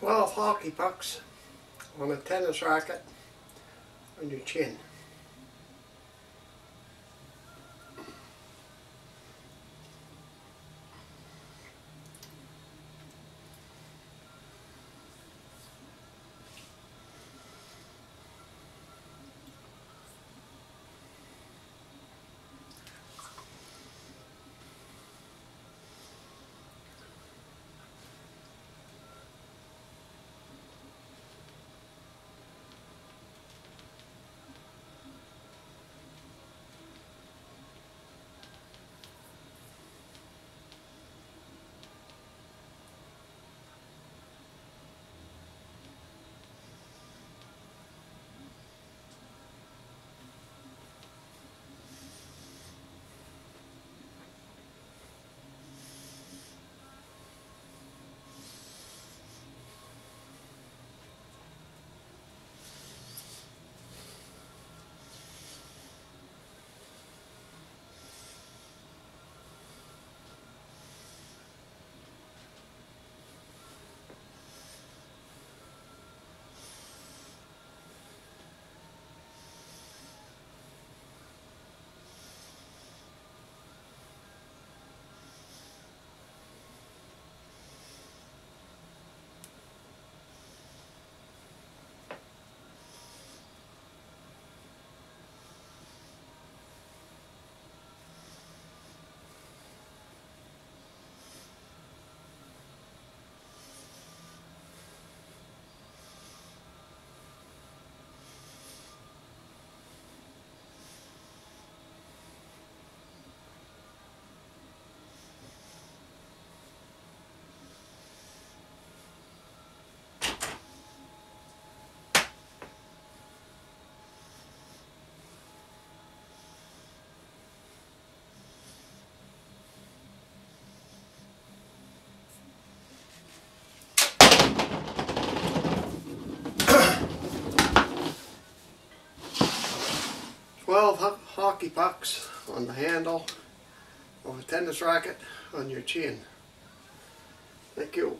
12 hockey pucks on a tennis racket on your chin. Twelve ho hockey pucks on the handle of a tennis racket on your chin. Thank you.